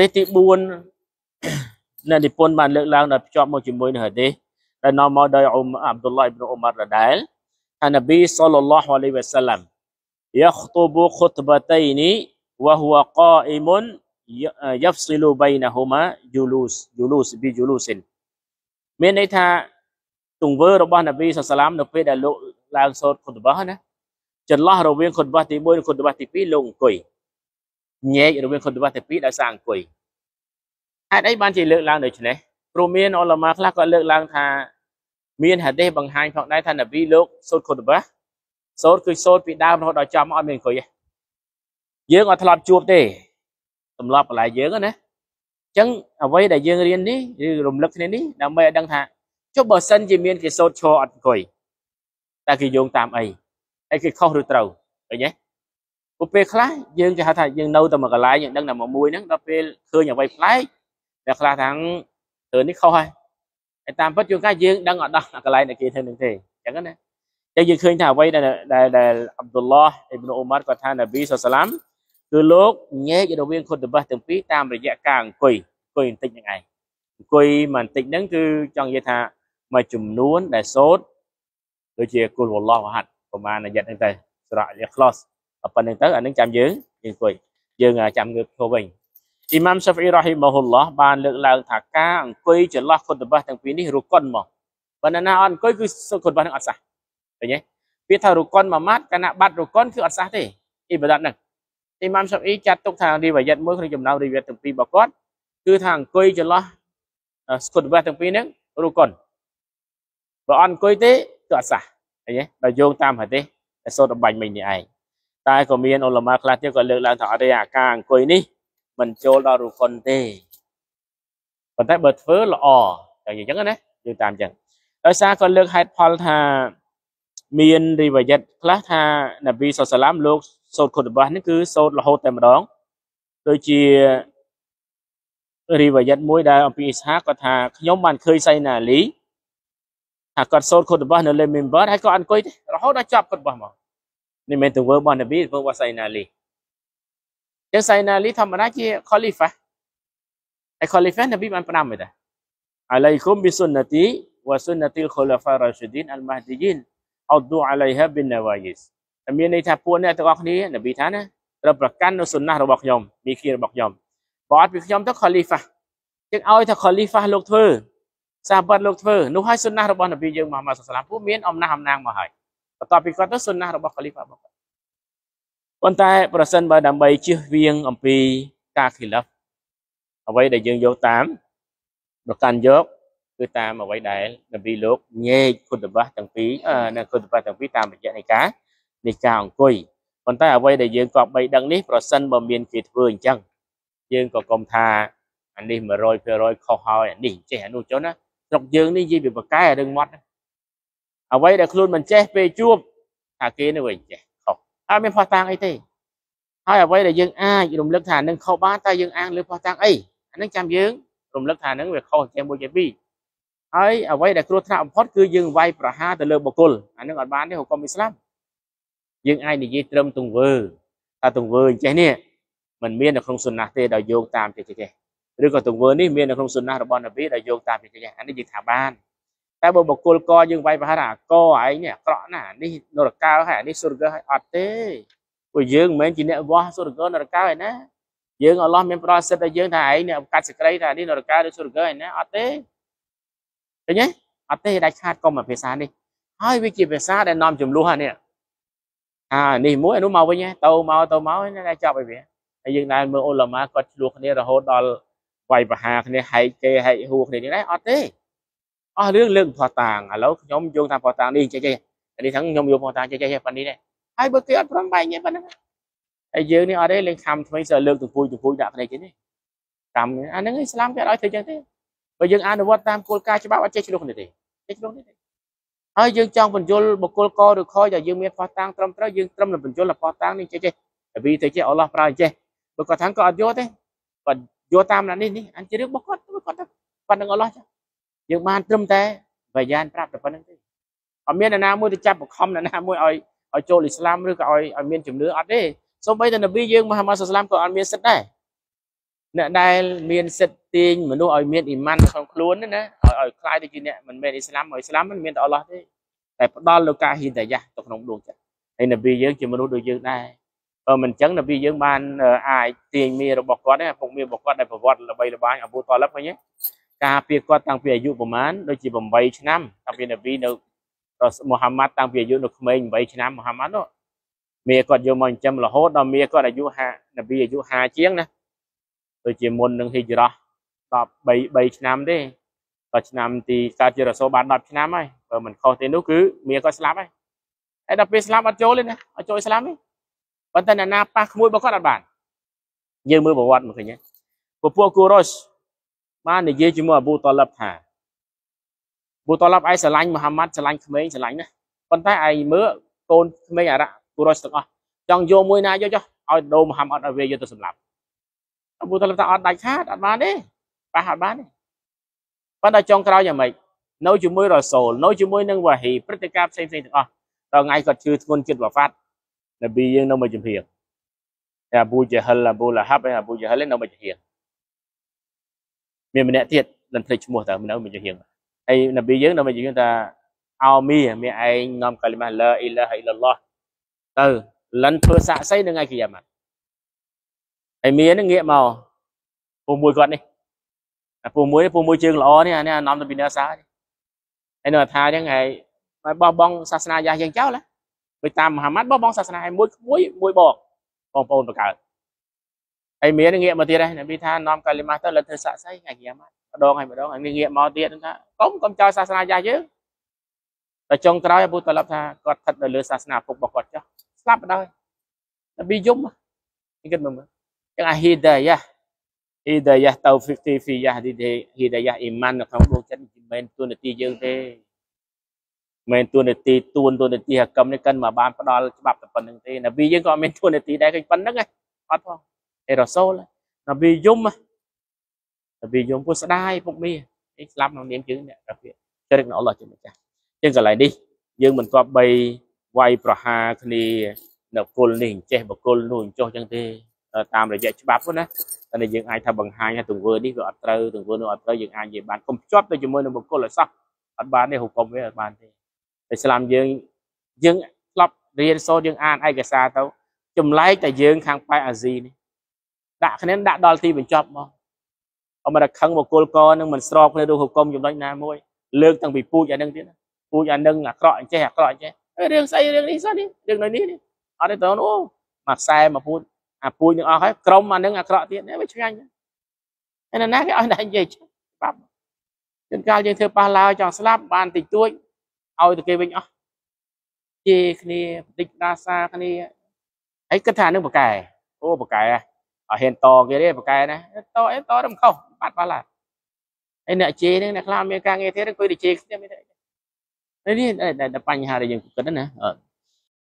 ទេសទី4នៅនិពន្ធបានលើកឡើងដល់ភ្ជាប់មកជាមួយនឹងហាឌីសដែលនាំមកដោយអ៊ុំអាប់ឌុលឡាអ៊ីប៊ីនអ៊ុមាររដែលថានប៊ីសល្លឡោះអាឡៃវ៉ាសាឡាំ يخطب خطبتين وهو قائم يفصل بينهما جلوس جلوس بجلوس មានន័យថាទង្វើរបស់នប៊ីសាឡាមនៅពេលដែលលោកឡើងសូត្រខុតបះណាចន្លោះរវាងខុតបះទី1និងខុតបះទី2លោកអង្គុយ ញែករវាងខុតបះទី2ដោយសារអង្គុយហេតុអីបានជាលើកឡើងដូច្នេះព្រោះមានអលម៉ាខ្លះក៏លើកឡើងថាមានហាឌីសបង្ហាញផងដែរថានប៊ីលោកសូត្រខុតបះសូត្រគឺសូត្រពីដើមរហូតដល់ចប់អត់មានអង្គុយទេយើងអត់ធ្លាប់ជួបទេទម្លាប់បន្លែយើងណាអញ្ចឹងអ្វីដែលយើងរៀននេះឬរំលឹកគ្នានេះដើម្បីឲ្យដឹងថាចុះបើសិនជាមានគេសូត្រឈរអត់អង្គុយតែគេយោងតាមអីហើយគេខុសឬត្រូវឃើញទេ ពួកពេលខ្លះយើងគេហៅថាយើងនៅតែមួយកន្លែងយើងដឹងតែមួយមួយហ្នឹងដល់ពេលឃើញអ្វីប្លែកតែខ្លះថាធ្វើនេះខុសហើយតែតាមពិតជួនកាលយើងដឹងអត់ដល់កន្លែងដែលគេធ្វើនឹងទេអញ្ចឹងណាចឹងយើងឃើញថាអ្វីដែលដែលអាប់ឌុលឡោះអ៊ីប្នូអ៊ូម៉ាត់គាត់ថានប៊ីសុសឡាមគឺលោកញែករវាងខុតបះទាំងពីរតាមរយៈការអង្គុយអង្គុយបន្តិចហ្នឹងឯងអង្គុយបន្តិចហ្នឹងគឺចង់និយាយថាមួយចំនួនដែលសូត្រដូចជាគុលវ៉ាឡោះវ៉ាហាត់ប្រហែលអាយ៉ាត់ហ្នឹងទៅស្រៈលីខ្លោស ប៉ុណ្្នឹងទៅអានឹងចាំយើងយើងអង្គុយយើងចាំងើបឈរវិញអ៊ីម៉ាមសាហ្វីរ៉ាហ៊ីម៉ាហ៊ុលឡោះបានលើកឡើងថាការអង្គុយចន្លោះខុតបះទាំងពីរនេះរុកុនមកប៉ុន្តែណាអត់អង្គុយគឺខុតបះនឹងអត់សះឃើញទេពាក្យថារុកុនមួយម៉ាត់គណៈបាត់រុកុនគឺអត់សះទេអ៊ីបាដាតហ្នឹងអ៊ីម៉ាមសាហ្វីចាត់ទុកថារីវ៉ាយ៉ាត់មួយក្នុងចំណោមរីវ៉ាយ៉ាត់ទាំងពីររបស់គាត់គឺថាអង្គុយចន្លោះស្គុតបះទាំងពីរហ្នឹងរុកុនបើអត់អង្គុយទេគឺអត់សះឃើញទេបើយោងតាមហាឌីសដែលសូត្របាញ់មិញនេះឯង តែក៏មានអ៊ុលម៉ាខ្លះទៀតក៏លើកឡើងថាអត់ទេអាការអង្គុយនេះមិនចូលដល់រុកុនទេប៉ុន្តែបើធ្វើល្អតែអញ្ចឹងណាយើងតាមអញ្ចឹងដោយសារក៏លើកហេតុផលថាមានរីវ៉ាយ៉ាត់ខ្លះថានប៊ីសុសឡាមលោកសូត្រខុតបាសនេះគឺសូត្ររហូតតែម្ដងដូចជារីវ៉ាយ៉ាត់មួយដែលអំពីអ៊ីស្ហាគាត់ថាខ្ញុំបានឃើញសៃណាលីថាគាត់សូត្រខុតបាសនៅលើមីមបាតហើយក៏អង្គុយរហូតដល់ចប់ខុតបាសមក នេះមិនទង្វើរបស់នប៊ីធ្វើរបស់សៃណាលីចឹងសៃណាលីធម្មតាជាខលីហ្វាហើយខលីហ្វានប៊ីបានផ្ដាំឯតាអាឡៃគុំប៊ីសុនណាទីវ៉ាសុនណាទីលខូឡាហ្វារ៉ាឈីឌីនអលម៉ាហ្ឌីយីនអឌូអាឡៃហាប៊ីនណាវ៉ាយីសតែមានន័យថាពួកអ្នកទាំងអស់គ្នានប៊ីថាណាត្រូវប្រកាន់នៅសុណារបស់ខ្ញុំមីគីរបស់ខ្ញុំបើអត់ពីខ្ញុំទៅខលីហ្វាចឹងឲ្យថាខលីហ្វាលោកធ្វើសាបាត់លោកធ្វើនោះហើយសុណារបស់នប៊ីយើងមហាម៉ាត់សាឡាមពួកមានអំណះអំណាងមកហើយ បន្ទាប់ពីគាត់ទៅសុណារបស់ខលីហ្វារបស់គាត់ប៉ុន្តែប្រសិនបើដើម្បីជៀសវាងអំពីការខិលាហ្វអ្វីដែលយើងយកតាមប្រកាន់យកគឺតាមអ្វីដែលនប៊ីលោកញែកគុណបះទាំងពីរនៅគុណបះទាំងពីរតាមរយៈនៃការនៃការអង្គុយប៉ុន្តែអ្វីដែលយើងក៏បីដឹងនេះប្រសិនបើមានគេធ្វើអញ្ចឹងយើងក៏កុំថាអានេះ100%ខុសហើយអានេះចេះអានោះចុះណាស្រុកយើងនេះនិយាយពីបកែរឿងមាត់ អ្វីដែលខ្លួនមិនចេះពេលជួបថាគេនៅវិញចេះខុសហើយមានផោះតាំងអីទេហើយអ្វីដែលយើងអាចរំលឹកថានឹងខុសបានតែយើងអាងលើផោះតាំងអីអានឹងចាំយើងរំលឹកថានឹងវាខុសជាមួយជាពីរហើយអ្វីដែលគ្រោះថ្នាក់បំផុតគឺយើងវាយប្រហារទៅលើបុគ្គលអានឹងអត់បានទេហុកុំអ៊ីស្លាមយើងអាចនិយាយត្រឹមទង្វើថាទង្វើអញ្ចេះនេះมันមាននៅក្នុងសុណាទេដោយយោងតាមចេះចេះឬក៏ទង្វើនេះមាននៅក្នុងសុណារបស់នប៊ីដោយយោងតាមចេះចេះអានេះយើងថាបាន តែបើបុគ្គលកយើងវាយប្រហារអាកឯងនេះអាក្រក់ណានេះនរកោហើយអានេះសុរកោហើយអត់ទេព្រោះយើងមិនមែនជាអ្នកវាស់សុរកោនរកោឯណាយើងអល់ឡោះមានផ្ដល់សិទ្ធឲ្យយើងថាឯងអ្នកកាត់សេចក្តីថានេះនរកោឬសុរកោឯណាអត់ទេឃើញទេអត់ទេដាច់ខាតកុំអាភាសានេះហើយវាជាភាសាដែលនាំចំនួននេះអានេះមួយនោះមកវិញទៅមកទៅមកតែចប់ឲ្យវាហើយយើងដែលមើលអ៊ុលម៉ាគាត់ឆ្លោះគ្នារហូតដល់វាយប្រហារគ្នាហែកគេហែកហួគ្នានេះដែរអត់ទេ អស់រឿងលើកផោះតាងឥឡូវខ្ញុំយោងថាផោះតាងនេះចេះចេះនេះทั้งខ្ញុំយកផោះតាងចេះចេះប៉ុណ្នេះដែរហើយបើគេអត់ព្រមបែងទេប៉ុណ្ណឹងហើយយើងនេះអត់ទេលេងខំថ្មីសើលើកទពួយទពួយដាក់គ្នាគេនេះកម្មអាហ្នឹងអ៊ីស្លាមគេអត់ឲ្យធ្វើចឹងទេបើយើងអនុវត្តតាមគោលការណ៍ច្បាប់អត់ចេះឆ្លុះគ្នាទេចេះឆ្លុះនេះទេហើយយើងចង់បញ្យលបុគ្គលកឬខដែលយើងមានផោះតាំងត្រឹមត្រូវយើងត្រឹមតែបញ្យលផោះតាំងនេះចេះចេះតែវាទៅចេះអល់ឡោះប្រើចេះបើគាត់ថាគាត់អត់យកទេគាត់យកតាមណានេះនេះអញជារឿងរបស់គាត់គាត់ទៅប៉ុណ្្នឹងអល់ឡោះចា យើងបានត្រឹមតែបញ្ញាណប្រាប់តែប៉ុណ្្នឹងទេអត់មានអ្នកណាមួយទៅចាប់បង្ខំអ្នកណាមួយឲ្យឲ្យចូលអ៊ីស្លាមឬក៏ឲ្យឲ្យមានជំនឿអត់ទេសូម្បីតែនប៊ីយើងមហាម៉ាត់សាសឡាមក៏អត់មានសិទ្ធដែរអ្នកដែលមានសិទ្ធិទាញមនុស្សឲ្យមានអ៊ីម៉ាននៅក្នុងខ្លួនណាឲ្យឲ្យខ្លាយទៅជាអ្នកមិនមែនអ៊ីស្លាមអ៊ីស្លាមមិនមានតែអល់ឡោះទេតែផ្ដល់លោកកាហ៊ីតាយ៉ាទៅក្នុងដួងចិត្តហើយនប៊ីយើងជាមនុស្សដូចយើងដែរបើមិនអញ្ចឹងនប៊ីយើងបានអាចទាញមីរបស់គាត់ណាពុកមីរបស់គាត់ដែលប្រវត្តិល្បីល្បាញអប៊ូតាលិបឃើញទេ ការពារគាត់តាំងពីអាយុប្រហែលដូចជា8ឆ្នាំតាំងពីនប៊ីនៅមូហាម៉ាត់តាំងពីអាយុនៅក្មេង8ឆ្នាំមូហាម៉ាត់នោះមីគាត់យកមកចិញ្ចឹមរហូតដល់មីគាត់អាយុ5នប៊ីអាយុ5ជាងណាដូចជាមុននឹងហ៊ីច្រោះ13 3ឆ្នាំទេដល់ឆ្នាំទីកើតជារសូលបាន10ឆ្នាំហើយបើមិនខុសទេនោះគឺមីគាត់ស្លាប់ហើយហើយដល់ពេលស្លាប់អត់ចូលទេណាអត់ចូលស្លាប់ទេប៉ុន្តែអ្នកណាប៉ះក្មួយរបស់គាត់អត់បានយើងមើលប្រវត្តិមកឃើញពពួកគូរ៉ូស បាននិយាយជាមួយអប៊ូតាលិបថាប៊ូតាលិបឯងស្រឡាញ់មូហាម៉ាត់ស្រឡាញ់ក្មេងស្រឡាញ់ណាប៉ុន្តែឯងមើលកូនក្មេងអារ៉ាគូរ៉ូសទាំងអស់ចង់យកមួយណាយកចុះឲ្យដូរមូហាម៉ាត់ឲ្យវាយកទៅសម្លាប់អប៊ូតាលិបថាអត់ដាច់ខាតអត់បានទេប៉ះអត់បានទេប៉ុន្តែចុងក្រោយយ៉ាងម៉េចនៅជាមួយរ៉ាសូលនៅជាមួយនឹងវ៉ាហ៊ីព្រឹត្តិការណ៍ផ្សេងៗទាំងអស់ដល់ថ្ងៃគាត់ជឿធ្ងន់ចិត្តវ៉ាហ្វាត់នប៊ីយើងនៅមួយចំហៀងតែអប៊ូជាហិលអប៊ូឡាហាប់ហើយអប៊ូជាហិលនៅមួយចំហៀង មានម្នាក់ទៀតនឹងភ្លេចឈ្មោះតើនៅមួយចំហៀងហើយនប៊ីយើងនៅមួយចំហៀងថាអោមីមានឯងនាំកាលីម៉ាឡាអ៊ីឡាហអ៊ីឡាឡោះទៅលិនធ្វើសាក់សីនៅថ្ងៃគីយ៉ាម៉ាត់ហើយមាននឹងងាកមកពូមួយគាត់នេះពូមួយពូមួយជើងល្អនេះអានេះនាំទៅពីណាសាហើយនៅថាអញ្ចឹងហើយបោះបង់សាសនាយ៉ាយើងចោលដូចតាមមហាម៉ាត់បោះបង់សាសនាមួយមួយមួយបងបងប្អូនបង្កើត ហើយមានងាកមកទៀតហើយនប៊ីថានាំកាលីម៉ាទៅលើធ្វើសាក់សៃថ្ងៃគីយ៉ាម៉ាត់ម្ដងហើយម្ដងហើយងាកមកទៀតថាកុំកុំចោលសាសនាយ៉ាយើងតែចុងក្រោយអប៊ូតាឡាប់ថាគាត់ស្ថិតនៅលើសាសនាពុករបស់គាត់ចុះស្លាប់បណ្ដោយនប៊ីយំនេះគិតមើលចឹងអាហ៊ីដាយ៉ាហ៊ីដាយ៉ាតៅហ្វីកទីហ្វីយ៉ាហ៊ីដាយ៉ាអ៊ីម៉ាននៅក្នុងដួងចិត្តមិនមែនទួនាទីយើងទេមិនទួនាទីទួនទួនាទីហកម្មនេះកិនមកបានផ្ដល់ច្បាប់តែប៉ុណ្្នឹងទេនប៊ីយើងក៏មានទួនាទីដែរឃើញប៉ុណ្្នឹងអត់ផង អេរ៉ាសូលនប៊ីយំនប៊ីយំពុស្ដាយពុកមីនេះស្លាប់ក្នុងនាមជើងអ្នកកាពីជ្រិកនៅអល់ឡោះជាម្ចាស់ជាងកន្លែងនេះយើងមិនគប្បីវាយប្រហារគ្នានៅគុលនេះអញ្ចេះបកុលនោះអញ្ចោះចឹងទេតាមរយៈច្បាប់ណាតែយើងអាចថាបង្ហាញថាទង្វើនេះវាអត់ត្រូវទង្វើនោះអត់ត្រូវយើងអាចនិយាយបានកុំភ្ជាប់ទៅជាមួយនឹងបុគ្គលឲ្យសោះអត់បានទេហុកុំវាអត់បានទេអ៊ីស្លាមយើងយើងធ្លាប់រៀនសូត្រយើងអានឯកសារទៅចម្លែកតែយើងខាងប៉ែអាស៊ីនេះ ដាក់គ្នាដាក់ដល់ទីបញ្ចប់មកអមរខឹងបកុលកនឹងមិនស្របគ្នារូបហុកុំចំណុចណាមួយលើកតាំងពីពូជអានឹងទៀតពូជអានឹងអាក្រក់អញ្ចេះអាក្រក់អញ្ចេះរឿងស្អីរឿងនេះសោះនេះរឿងនៅនេះអត់ទេតើអូមកខ្សែមកពូជអាពូជនឹងអស់ហើយក្រុមអានឹងអាក្រក់ទៀតវាឆ្ងាញ់ហើយណាគេឲ្យតែនិយាយច្បាប់ជួនកាលយើងធ្វើប៉ះឡើយចង់ស្លាប់បានតិចតួចឲ្យទៅគេវិញអស់ជេរគ្នាបន្តិចដាសាគ្នាហើយគិតថានឹងបកែអូបកែ អត់ហ៊ានតគេទេបកែណាតអីតទៅមិនខុសបាត់បាត់ឡាហើយអ្នកជេរនឹងអ្នកខ្លះមានការងារទៀតអង្គុយទៅជេរគ្នាមិនទេនេះតែបញ្ហាដែលយើងគិតណា